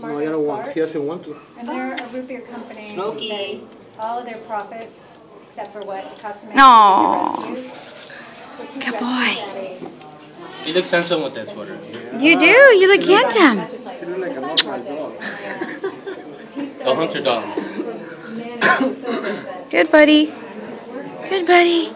No, I don't want. He doesn't want to. And they're a root beer company. Smokey. All of their profits, except for what customers. No. Good boy. He looks handsome with that sweater. You do. You look handsome. You like a dog. The hunter dog. Good buddy. Good buddy.